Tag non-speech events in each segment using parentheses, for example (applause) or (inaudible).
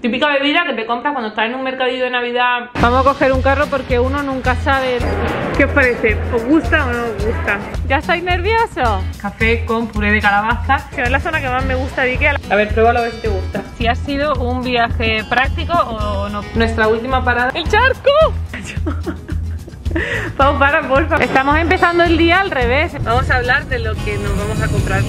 Típica bebida que te compras cuando estás en un mercadillo de Navidad. Vamos a coger un carro porque uno nunca sabe. ¿Qué os parece? ¿Os gusta o no os gusta? ¿Ya estáis nerviosos? Café con puré de calabaza, que es la zona que más me gusta de Ikea. A ver, pruébalo a ver si te gusta. Si ha sido un viaje práctico o no. Nuestra última parada. ¡El charco! (laughs) Vamos para, porfa. Estamos empezando el día al revés. Vamos a hablar de lo que nos vamos a comprar.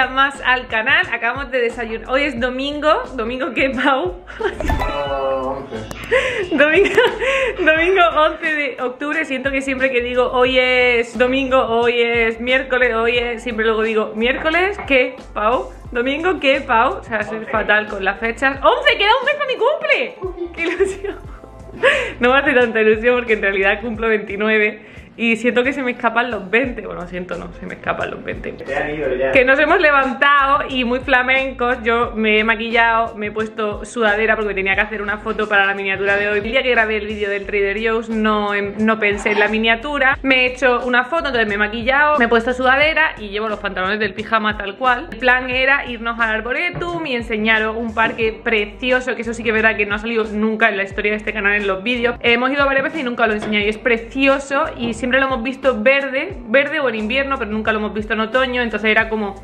Día más al canal. Acabamos de desayunar. Hoy es domingo. ¿Domingo qué, Pau? domingo, domingo 11 de octubre. Siento que siempre que digo hoy es domingo, hoy es miércoles, hoy es. Siempre luego digo miércoles, ¿qué, Pau? ¿Domingo qué, Pau? O sea, soy fatal con las fechas. ¡11! ¡Queda un mes para mi cumple! ¡Qué ilusión! (laughs) No me hace tanta ilusión porque en realidad cumplo 29 y siento que se me escapan los 20. Bueno, siento no, se me escapan los 20. Te han ido ya. Que nos hemos levantado y muy flamencos. Yo me he maquillado, me he puesto sudadera porque tenía que hacer una foto para la miniatura de hoy. El día que grabé el vídeo del Trader Joe's no, em- no pensé en la miniatura. Me he hecho una foto, entonces me he maquillado, me he puesto sudadera y llevo los pantalones del pijama tal cual. El plan era irnos al Arboretum y enseñaros un parque precioso, que eso sí que es verdad que no ha salido nunca en la historia de este canal en los vídeos. Hemos ido varias veces y nunca lo he enseñado y es precioso y siempre lo hemos visto verde, verde o en invierno, pero nunca lo hemos visto en otoño, entonces era como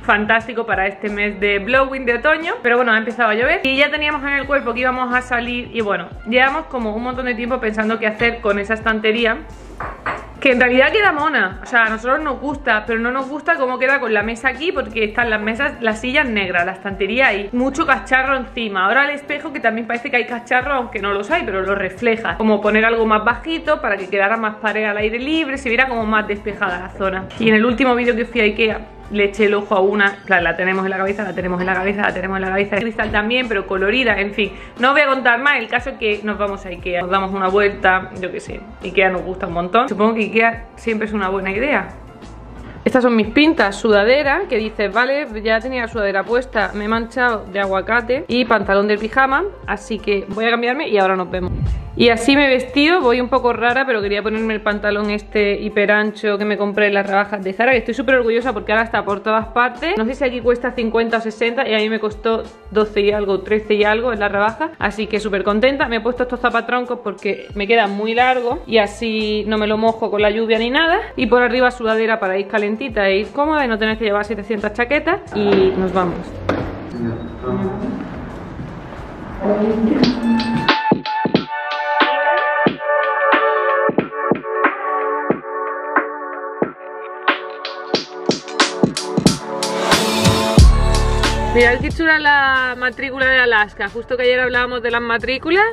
fantástico para este mes de blowing de otoño pero bueno ha empezado a llover y ya teníamos en el cuerpo que íbamos a salir y bueno llevamos como un montón de tiempo pensando qué hacer con esa estantería que en realidad queda mona, o sea, a nosotros nos gusta, pero no nos gusta cómo queda con la mesa aquí porque están las mesas, las sillas negras, la estantería ahí, mucho cacharro encima. Ahora el espejo que también parece que hay cacharro, aunque no los hay, pero lo refleja. Como poner algo más bajito para que quedara más pared al aire libre, se viera como más despejada la zona. Y en el último vídeo que fui a Ikea, le eché el ojo a una, claro, la tenemos en la cabeza, la tenemos en la cabeza, la tenemos en la cabeza, cristal también, pero colorida, en fin. No voy a contar más, el caso es que nos vamos a Ikea, nos damos una vuelta, yo qué sé, Ikea nos gusta un montón. Supongo que Ikea siempre es una buena idea. Estas son mis pintas, sudadera, que dices, vale, ya tenía sudadera puesta, me he manchado de aguacate y pantalón del pijama, así que voy a cambiarme y ahora nos vemos. Y así me he vestido, voy un poco rara, pero quería ponerme el pantalón este hiper ancho que me compré en las rebajas de Zara, que estoy súper orgullosa porque ahora está por todas partes. No sé si aquí cuesta 50 o 60 y a mí me costó 12 y algo, 13 y algo en la rebaja, así que súper contenta. Me he puesto estos zapatroncos porque me quedan muy largos y así no me lo mojo con la lluvia ni nada. Y por arriba sudadera para ir calentita e ir cómoda y no tener que llevar 700 chaquetas y nos vamos. Mirad qué chula la matrícula de Alaska. Justo que ayer hablábamos de las matrículas.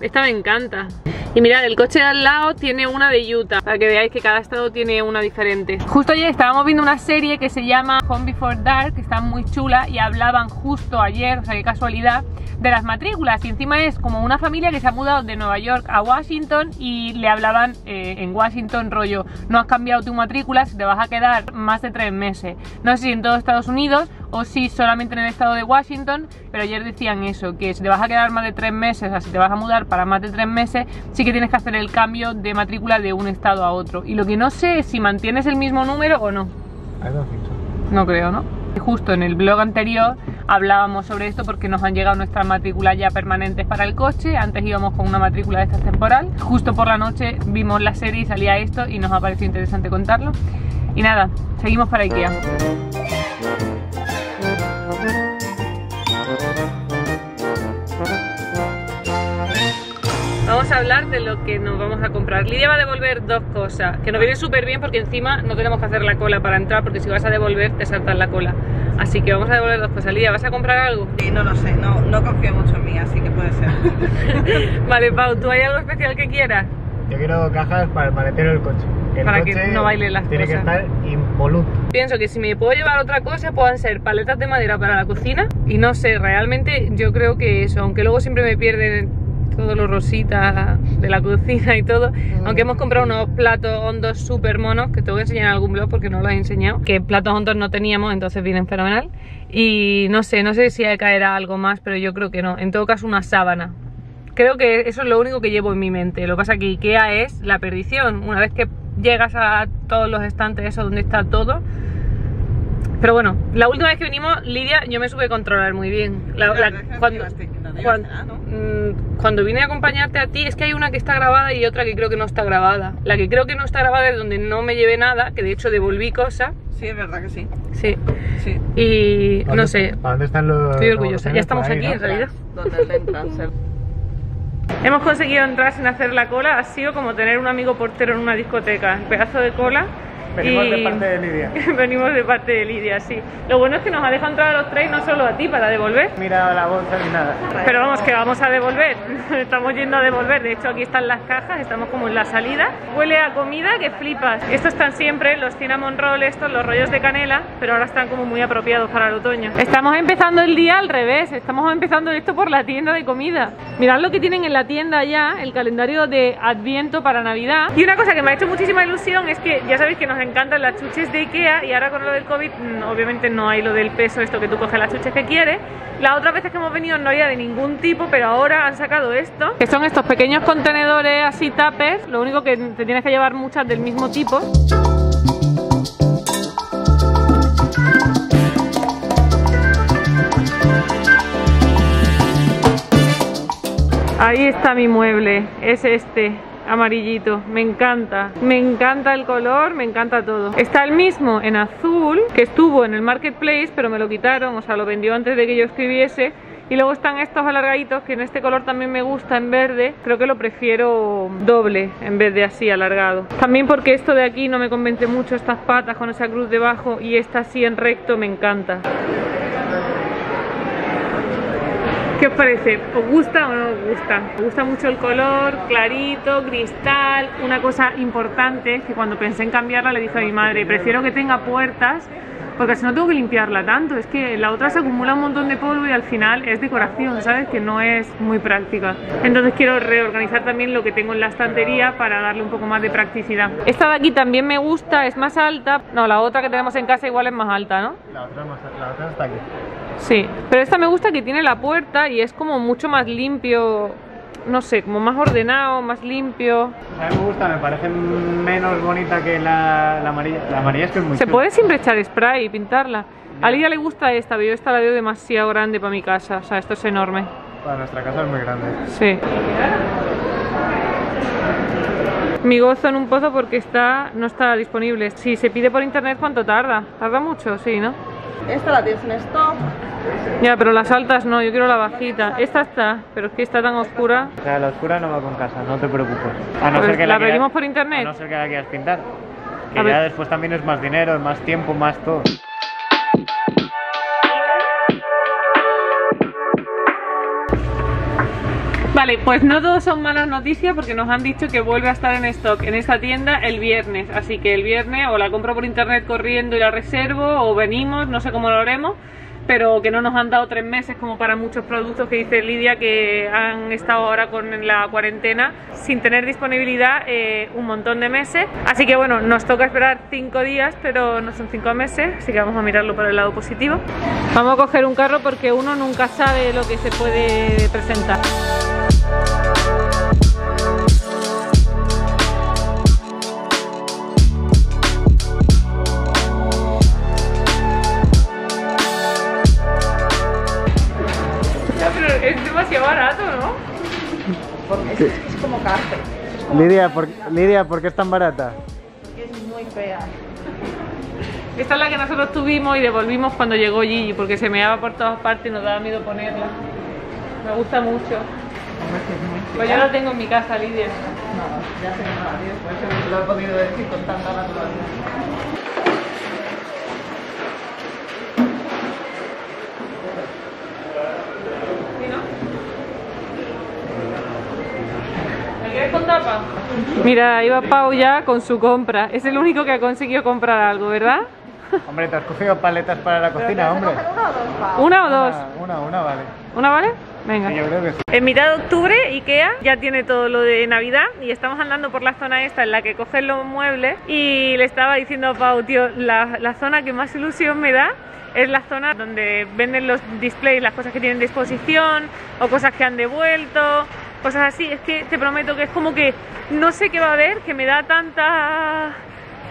Esta me encanta. Y mirad, el coche de al lado tiene una de Utah, para que veáis que cada estado tiene una diferente. Justo ayer estábamos viendo una serie que se llama Home Before Dark, que está muy chula, y hablaban justo ayer, o sea, qué casualidad, de las matrículas. Y encima es como una familia que se ha mudado de Nueva York a Washington y le hablaban eh, en Washington rollo, no has cambiado tu matrícula, si te vas a quedar más de tres meses. No sé si en todo Estados Unidos o si solamente en el estado de Washington, pero ayer decían eso, que si te vas a quedar más de tres meses, o sea, si te vas a mudar para más de tres meses, sí que tienes que hacer el cambio de matrícula de un estado a otro. Y lo que no sé es si mantienes el mismo número o no. No creo, ¿no? Justo en el blog anterior hablábamos sobre esto porque nos han llegado nuestras matrículas ya permanentes para el coche. Antes íbamos con una matrícula de esta temporal. Justo por la noche vimos la serie y salía esto y nos ha parecido interesante contarlo. Y nada, seguimos para Ikea. Vamos a hablar de lo que nos vamos a comprar. Lidia va a devolver dos cosas, que nos viene súper bien porque encima no tenemos que hacer la cola para entrar, porque si vas a devolver te saltas la cola. Así que vamos a devolver dos cosas. Lidia, ¿vas a comprar algo? Sí, no lo sé, no, no confío mucho en mí, así que puede ser. (laughs) vale, Pau, ¿tú hay algo especial que quieras? Yo quiero cajas para el maletero del coche. El Para que no baile las tiene cosas. que estar impoluto. Pienso que si me puedo llevar otra cosa puedan ser paletas de madera para la cocina y no sé, realmente yo creo que eso, aunque luego siempre me pierden todos los rositas de la cocina y todo, aunque hemos comprado unos platos hondos súper monos que te voy a enseñar en algún blog porque no los he enseñado, que platos hondos no teníamos, entonces vienen fenomenal y no sé, no sé si caerá algo más, pero yo creo que no, en todo caso una sábana. Creo que eso es lo único que llevo en mi mente. Lo que pasa es que Ikea es la perdición. Una vez que llegas a todos los estantes, eso donde está todo, pero bueno, la última vez que vinimos, Lidia, yo me supe controlar muy bien. La- la- cuando, mm, cuando vine a acompañarte a ti, es que hay una que está grabada y otra que creo que no está grabada. La que creo que no está grabada es donde no me llevé nada, que de hecho devolví cosas. Sí, es verdad que sí. Sí. Sí. Y ¿Para no sé, ¿Para dónde están los.? estoy los orgullosa. Ya estamos ahí, aquí ¿no? en realidad. Donde se- Hemos conseguido entrar sin hacer la cola. Ha sido como tener un amigo portero en una discoteca. Un pedazo de cola. Venimos y- de parte de Lidia. (laughs) Venimos de parte de Lidia, sí. Lo bueno es que nos ha dejado entrar a los tres, no solo a ti, para devolver. Mira la bolsa ni nada. Pero vamos, que vamos a devolver. (laughs) Estamos yendo a devolver. De hecho, aquí están las cajas, estamos como en la salida. Huele a comida que flipas. Estos están siempre, los cinnamon roll, estos, los rollos de canela, pero ahora están como muy apropiados para el otoño. Estamos empezando el día al revés. Estamos empezando esto por la tienda de comida. Mirad lo que tienen en la tienda ya, el calendario de Adviento para Navidad. Y una cosa que me ha hecho muchísima ilusión es que ya sabéis que nos encantan las chuches de Ikea y ahora con lo del COVID mm, obviamente no hay lo del peso, esto que tú coges las chuches que quieres. Las otras veces que hemos venido no había de ningún tipo, pero ahora han sacado esto, que son estos pequeños contenedores así tapers, lo único que te tienes que llevar muchas del mismo tipo. Ahí está mi mueble, es este, amarillito, me encanta, me encanta el color, me encanta todo. Está el mismo en azul, que estuvo en el marketplace, pero me lo quitaron, o sea, lo vendió antes de que yo escribiese. Y luego están estos alargaditos, que en este color también me gusta, en verde. Creo que lo prefiero doble, en vez de así, alargado. También porque esto de aquí no me convence mucho, estas patas con esa cruz debajo, y esta así en recto me encanta. ¿Qué os parece? ¿Os gusta o no os gusta? Me gusta mucho el color, clarito, cristal. Una cosa importante que cuando pensé en cambiarla le dije a mi madre, prefiero que tenga puertas porque si no tengo que limpiarla tanto. Es que la otra se acumula un montón de polvo y al final es decoración, ¿sabes? Que no es muy práctica. Entonces quiero reorganizar también lo que tengo en la estantería para darle un poco más de practicidad. Esta de aquí también me gusta, es más alta. No, la otra que tenemos en casa igual es más alta, ¿no? La otra, más- la otra está aquí. Sí, pero esta me gusta que tiene la puerta y es como mucho más limpio, no sé, como más ordenado, más limpio. A mí me gusta, me parece menos bonita que la, la amarilla. La amarilla es que es muy Se chula. puede siempre echar spray y pintarla. A Lidia le gusta esta, pero yo esta la veo demasiado grande para mi casa, o sea, esto es enorme. Para nuestra casa es muy grande. Sí. Mi gozo en un pozo porque está no está disponible. Si se pide por internet, ¿cuánto tarda? ¿Tarda mucho? Sí, ¿no? Esta la tienes en stock. Ya, pero las altas no, yo quiero la bajita. Esta está, pero es que está tan oscura. O sea, la oscura no va con casa, no te preocupes. A no Pues ser que la quieras- pedimos por A internet. no ser que la quieras pintar. Que A ya ver. después también es más dinero, es más tiempo, más todo. Vale, pues no todos son malas noticias porque nos han dicho que vuelve a estar en stock en esta tienda el viernes. Así que el viernes o la compro por internet corriendo y la reservo o venimos, no sé cómo lo haremos. Pero que no nos han dado tres meses como para muchos productos que dice Lidia que han estado ahora con la cuarentena sin tener disponibilidad eh, un montón de meses. Así que bueno, nos toca esperar cinco días, pero no son cinco meses, así que vamos a mirarlo por el lado positivo. Vamos a coger un carro porque uno nunca sabe lo que se puede presentar. Barato, ¿no? Porque es, es como café. Lidia, ¿por, Lidia, ¿por qué es tan barata? Porque es muy fea. Esta es la que nosotros tuvimos y devolvimos cuando llegó Gigi porque se meaba por todas partes y nos daba miedo ponerla. Me gusta mucho. Pues yo la tengo en mi casa, Lidia. No, ya sé que no la tienes, por eso lo he podido decir con tanta naturalidad. Con tapa? Mira, ahí va Pau ya con su compra. Es el único que ha conseguido comprar algo, ¿verdad? Hombre, te has cogido paletas para la cocina, hombre. ¿Coger una o dos? ¿Una o dos? Una, una, vale. ¿Una vale? Venga. Yo creo que sí. En mitad de octubre, Ikea ya tiene todo lo de Navidad y estamos andando por la zona esta en la que cogen los muebles y le estaba diciendo a Pau, tío, la, la zona que más ilusión me da es la zona donde venden los displays, las cosas que tienen de exposición o cosas que han devuelto, cosas así. Es que te prometo que es como que no sé qué va a haber, que me da tanta...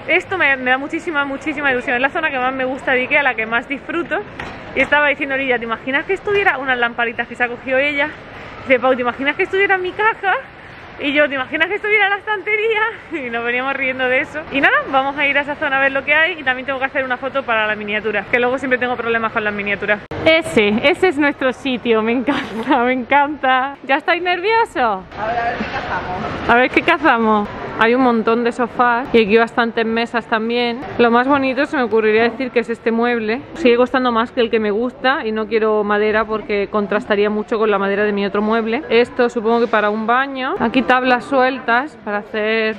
Esto me, da muchísima, muchísima ilusión. Es la zona que más me gusta de Ikea, la que más disfruto. Y estaba diciendo ella, ¿te imaginas que estuviera unas lamparitas que se ha cogido ella? Dice, Pau, ¿te imaginas que estuviera en mi caja? Y yo, ¿te imaginas que estuviera en la estantería? (laughs) Y nos veníamos riendo de eso. Y nada, vamos a ir a esa zona a ver lo que hay y también tengo que hacer una foto para la miniatura, que luego siempre tengo problemas con las miniaturas. Ese, ese es nuestro sitio, me encanta, me encanta. ¿Ya estáis nerviosos? A ver, a ver qué cazamos. A ver qué cazamos. Hay un montón de sofás y aquí bastantes mesas también. Lo más bonito se me ocurriría decir que es este mueble. Sigue costando más que el que me gusta y no quiero madera porque contrastaría mucho con la madera de mi otro mueble. Esto supongo que para un baño. Aquí tablas sueltas para hacer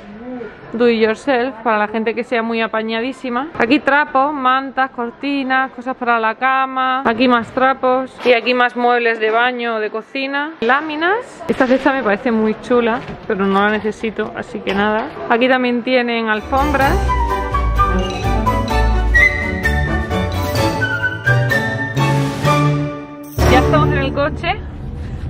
do it yourself para la gente que sea muy apañadísima. Aquí trapos, mantas, cortinas, cosas para la cama. Aquí más trapos y aquí más muebles de baño de cocina. Láminas. Esta cesta me parece muy chula, pero no la necesito, así que nada. Aquí también tienen alfombras. Ya estamos en el coche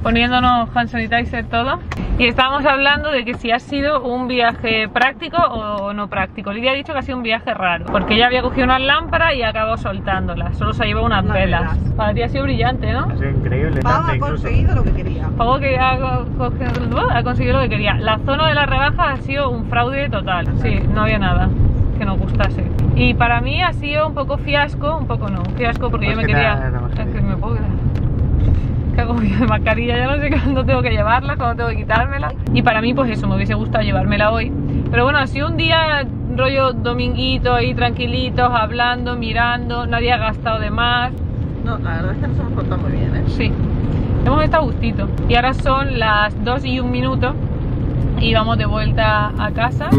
poniéndonos hand sanitizer todo y estábamos hablando de que si ha sido un viaje práctico o no práctico. Lidia ha dicho que ha sido un viaje raro porque ella había cogido unas lámparas y acabó soltándolas. Solo se ha llevado unas velas. velas. Para ti ha sido brillante, ¿no? Ha sido increíble. Pau ha conseguido lo que quería. Pago que ha, co- ha conseguido lo que quería. La zona de la rebaja ha sido un fraude total. Sí, no había nada que nos gustase. Y para mí ha sido un poco fiasco, un poco no, fiasco porque yo Pues me que quería... la mascarilla. Es que me puedo quedar. Qué agobio (laughs) de mascarilla, ya no sé (laughs) cuándo tengo que llevarla, cuándo tengo que quitármela. Y para mí, pues eso, me hubiese gustado llevármela hoy. Pero bueno, sido un día rollo dominguito ahí tranquilitos, hablando, mirando, nadie ha gastado de más. No, la verdad es que nos hemos portado muy bien, ¿eh? Sí, hemos estado a gustito. Y ahora son las 2 y un minuto y vamos de vuelta a casa.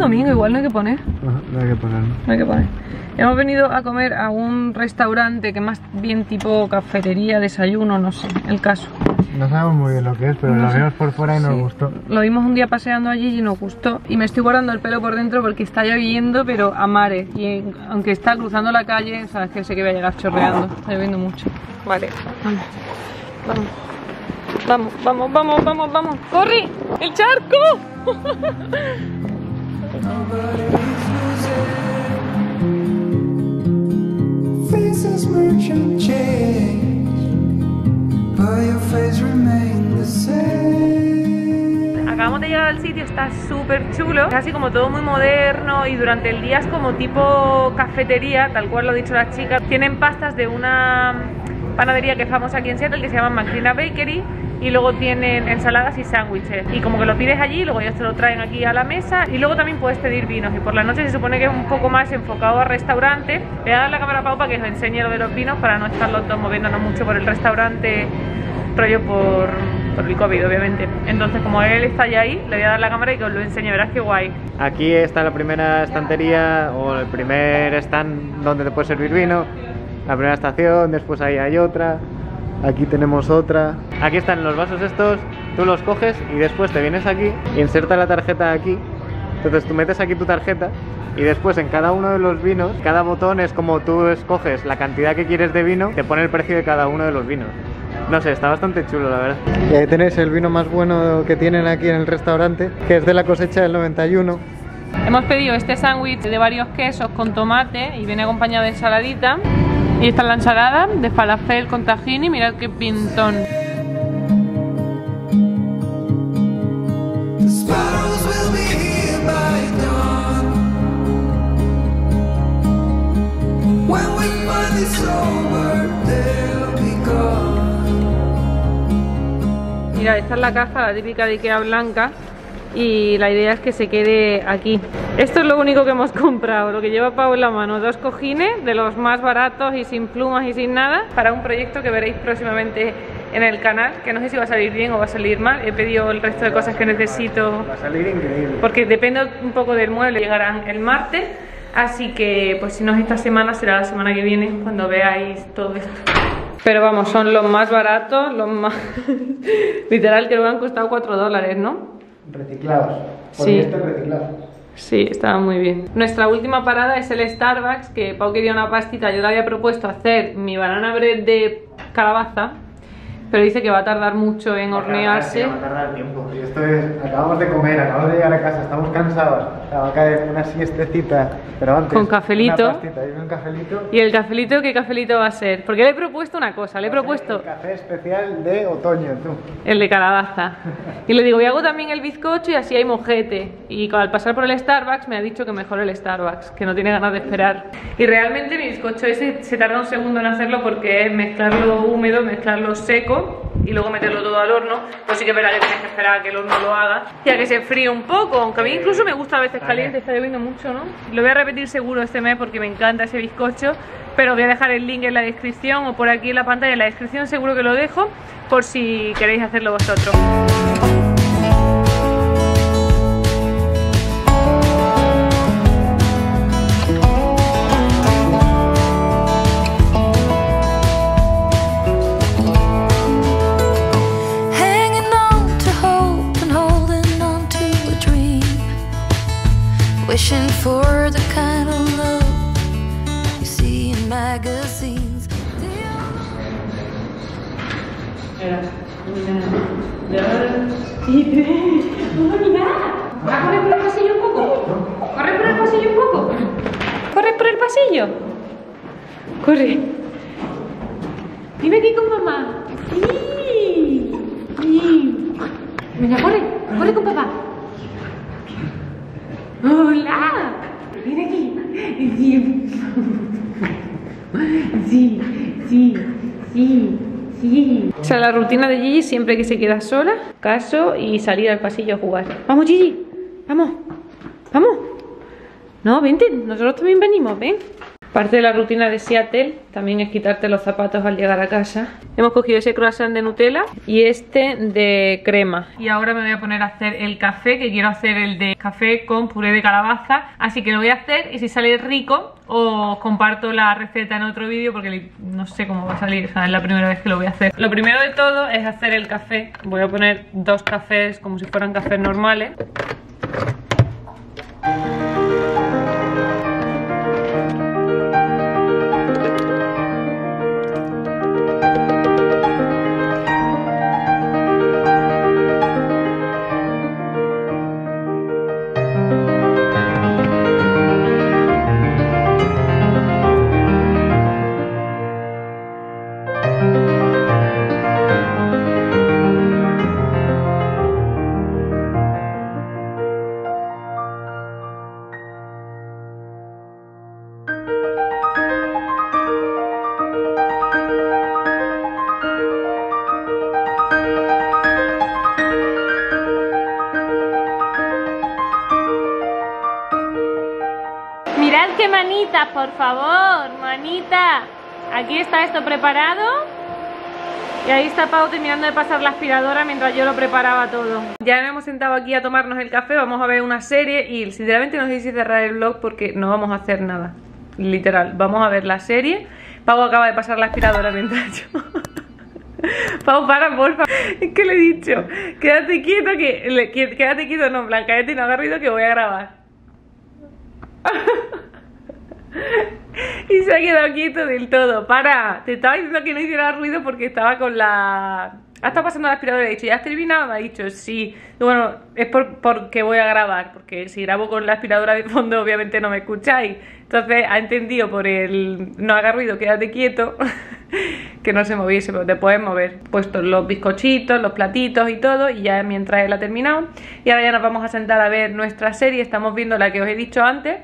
Domingo, igual no hay que poner. No hay que ponerlo. No hay que poner. Hemos venido a comer a un restaurante que más bien tipo cafetería, desayuno, no sé, el caso. No sabemos muy bien lo que es, pero No lo sé. vimos por fuera y nos gustó. Lo vimos un día paseando allí y nos gustó. Y me estoy guardando el pelo por dentro porque está lloviendo, pero a mares. Y aunque está cruzando la calle, sabes que sé que voy a llegar chorreando. Está lloviendo mucho. Vale, vamos. Vamos. Vamos, vamos, vamos, vamos, vamos. ¡Corre! ¡El charco! (laughs) Acabamos de llegar al sitio, está súper chulo. Es así como todo muy moderno y durante el día es como tipo cafetería, tal cual lo ha dicho la chica. Tienen pastas de una panadería que es famosa aquí en Seattle que se llama McKenna Bakery y luego tienen ensaladas y sándwiches. Y como que lo pides allí, luego ellos te lo traen aquí a la mesa y luego también puedes pedir vinos. Y por la noche se supone que es un poco más enfocado a restaurante. Le voy a dar la cámara a Pau para que os enseñe lo de los vinos para no estar los dos moviéndonos mucho por el restaurante rollo por, por el COVID, obviamente. Entonces, como él está ya ahí, le voy a dar la cámara y que os lo enseñe, verás qué guay. Aquí está la primera estantería o el primer stand donde te puedes servir vino. La primera estación, después ahí hay otra. Aquí tenemos otra. Aquí están los vasos estos, tú los coges y después te vienes aquí, inserta la tarjeta aquí. Entonces tú metes aquí tu tarjeta y después en cada uno de los vinos, cada botón es como tú escoges la cantidad que quieres de vino, te pone el precio de cada uno de los vinos. No sé, está bastante chulo la verdad. Y ahí tenéis el vino más bueno que tienen aquí en el restaurante, que es de la cosecha del 91. Hemos pedido este sándwich de varios quesos con tomate y viene acompañado de ensaladita. Y esta es la ensalada de falafel con tahini, mirad qué pintón. Mira, esta es la caja, la típica de Ikea blanca, y la idea es que se quede aquí. Esto es lo único que hemos (laughs) comprado, lo que lleva Pau en la mano, dos cojines de los más baratos y sin plumas y sin nada, para un proyecto que veréis próximamente en el canal, que no sé si va a salir bien o va a salir mal. He pedido el resto de cosas que necesito Va a salir increíble. porque depende un poco del mueble, llegarán el martes. Así que, pues si no es esta semana, será la semana que viene cuando veáis todo esto. Pero vamos, son los más baratos, los más. (laughs) Literal, que han costado 4 dólares, ¿no? Reciclados. Sí. esto reciclado. Sí, estaba muy bien. Nuestra última parada es el Starbucks, que Pau quería una pastita. Yo le había propuesto hacer mi banana bread de calabaza, pero dice que va a tardar mucho en hornearse. Va a tardar tiempo. Y esto es, acabamos de comer, acabamos de llegar a casa, estamos cansados. Va a caer una siestecita, pero antes. Con cafelito. Una pastita y un cafelito. ¿Y el cafelito qué cafelito va a ser? Porque le he propuesto una cosa, le he propuesto El café especial de otoño, tú. el de calabaza. Y le digo, y hago también el bizcocho y así hay mojete. Y al pasar por el Starbucks me ha dicho que mejor el Starbucks, que no tiene ganas de esperar. Y realmente mi bizcocho ese se tarda un segundo en hacerlo porque es mezclarlo húmedo, mezclarlo seco y luego meterlo todo al horno. Pues sí que es verdad que tienes que esperar a que el horno lo haga y a que se fríe un poco, aunque a mí incluso me gusta a veces caliente, está lloviendo mucho, ¿no? Lo voy a repetir seguro este mes porque me encanta ese bizcocho, pero voy a dejar el link en la descripción o por aquí en la pantalla, en la descripción seguro que lo dejo por si queréis hacerlo vosotros. Pasillo? Corre. Dime aquí con mamá. Sí. Sí. Venga, corre. Corre con papá. Hola. Sí, sí, sí, sí. O sea, la rutina de Gigi siempre que se queda sola, caso y salir al pasillo a jugar. Vamos, Gigi. Vamos. Vamos. No, vente. Nosotros también venimos, ven. Parte de la rutina de Seattle también es quitarte los zapatos al llegar a casa. Hemos cogido ese croissant de Nutella y este de crema. Y ahora me voy a poner a hacer el café, que quiero hacer el de café con puré de calabaza. Así que lo voy a hacer y si sale rico os comparto la receta en otro vídeo porque no sé cómo va a salir, o sea, es la primera vez que lo voy a hacer. Lo primero de todo es hacer el café. Voy a poner dos cafés como si fueran cafés normales. Por favor, manita. Aquí está esto preparado. Y ahí está Pau terminando de pasar la aspiradora mientras yo lo preparaba todo. Ya nos hemos sentado aquí a tomarnos el café, vamos a ver una serie y sinceramente no sé si cerrar el vlog porque no vamos a hacer nada. Literal, vamos a ver la serie. Pau acaba de pasar la aspiradora mientras yo... (laughs) Pau, para, porfa. Es que le he dicho, quédate quieto, que... quédate quieto, no, en plan, cállate y no hagas ruido que voy a grabar. (laughs) Y se ha quedado quieto del todo. Para, te estaba diciendo que no hiciera ruido porque estaba con la. Ha estado pasando la aspiradora y he dicho, ¿ya has terminado? Me ha dicho, sí. Bueno, es por, porque voy a grabar, porque si grabo con la aspiradora de fondo, obviamente no me escucháis. Entonces ha entendido por el no haga ruido, quédate quieto, (laughs) que no se moviese, pero te puedes mover. Puestos los bizcochitos, los platitos y todo, y ya mientras él ha terminado. Y ahora ya nos vamos a sentar a ver nuestra serie. Estamos viendo la que os he dicho antes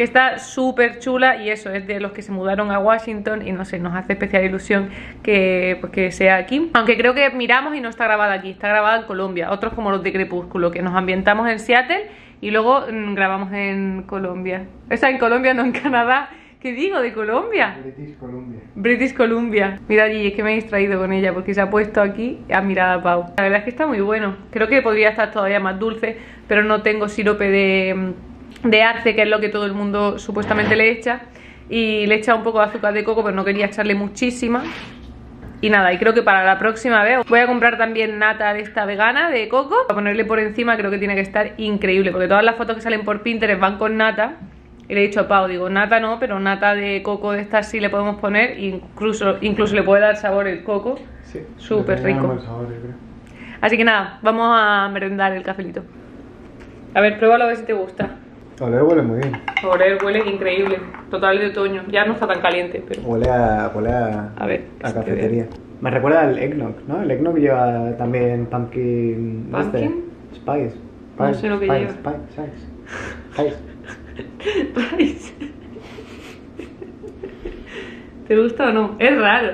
que está súper chula y eso es de los que se mudaron a Washington y no sé, nos hace especial ilusión que, pues, que sea aquí. Aunque creo que miramos y no está grabada aquí, está grabada en Colombia, otros como los de Crepúsculo, que nos ambientamos en Seattle y luego mm, grabamos en Colombia. O sea, en Colombia, no en Canadá. ¿Qué digo? ¿De Colombia? British Columbia. British Columbia. Mira allí, es que me he distraído con ella porque se ha puesto aquí a mirar a Pau. La verdad es que está muy bueno. Creo que podría estar todavía más dulce, pero no tengo sirope de, de arce, que es lo que todo el mundo supuestamente le echa. Y le he echado un poco de azúcar de coco, pero no quería echarle muchísima. Y nada, y creo que para la próxima vez voy a comprar también nata de esta vegana de coco. Para ponerle por encima creo que tiene que estar increíble, porque todas las fotos que salen por Pinterest van con nata. Y le he dicho a Pau, digo, nata no, pero nata de coco de estas sí le podemos poner. Incluso, incluso le puede dar sabor el coco. Sí. Súper rico. sabor. Así que nada, vamos a merendar el cafelito. A ver, pruébalo a ver si te gusta. Oler huele muy bien. Oler huele increíble. Total de otoño. Ya no está tan caliente, pero. Huele a, huele a, A ver, a cafetería. Me recuerda al eggnog, ¿no? El eggnog lleva también pumpkin... este, ¿Pumpkin? spice. No Spice, sé lo que spice, lleva. Spice, (laughs) spice. Spice. ¿Te gusta o no? Es raro.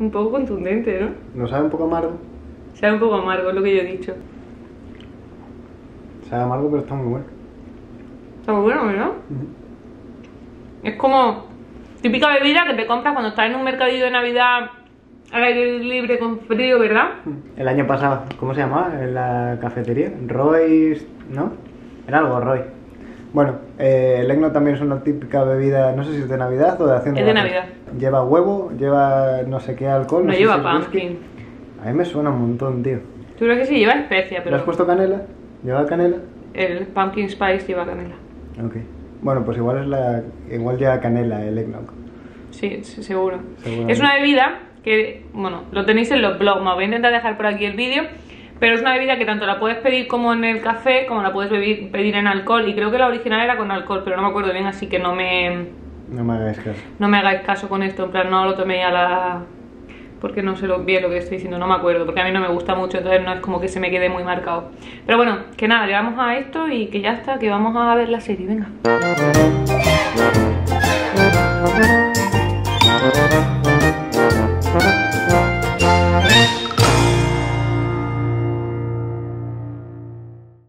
Un poco contundente, ¿no? ¿No sabe un poco amargo? Sabe un poco amargo, es lo que yo he dicho. Sabe amargo, pero está muy bueno. Está muy bueno, ¿verdad? Es como típica bebida que te compras cuando estás en un mercadillo de Navidad al aire libre con frío, ¿verdad? El año pasado, ¿cómo se llamaba? En la cafetería. Royce, ¿no? Era algo Roy. Bueno, eh, el eggnog también es una típica bebida, no sé si es de Navidad o de acción Es de. Navidad. Lleva huevo, lleva no sé qué alcohol. No sé lleva si pumpkin. A mí me suena un montón, tío. Yo creo que sí, lleva especia, ¿Le has pero puesto canela? ¿Lleva canela? el pumpkin spice lleva canela. Ok. Bueno, pues igual es la. Igual lleva canela el eggnog. Sí, sí, seguro. Es una bebida que, bueno, lo tenéis en los blogs, me voy a intentar dejar por aquí el vídeo, pero es una bebida que tanto la puedes pedir como en el café, como la puedes beber- pedir en alcohol, y creo que la original era con alcohol, pero no me acuerdo bien, así que no me, No me hagáis caso. no me hagáis caso con esto, en plan, no lo tomé a la... Porque no sé lo bien lo que estoy diciendo, no me acuerdo, porque a mí no me gusta mucho, entonces no es como que se me quede muy marcado. Pero bueno, que nada, llegamos a esto y que ya está, que vamos a ver la serie, venga.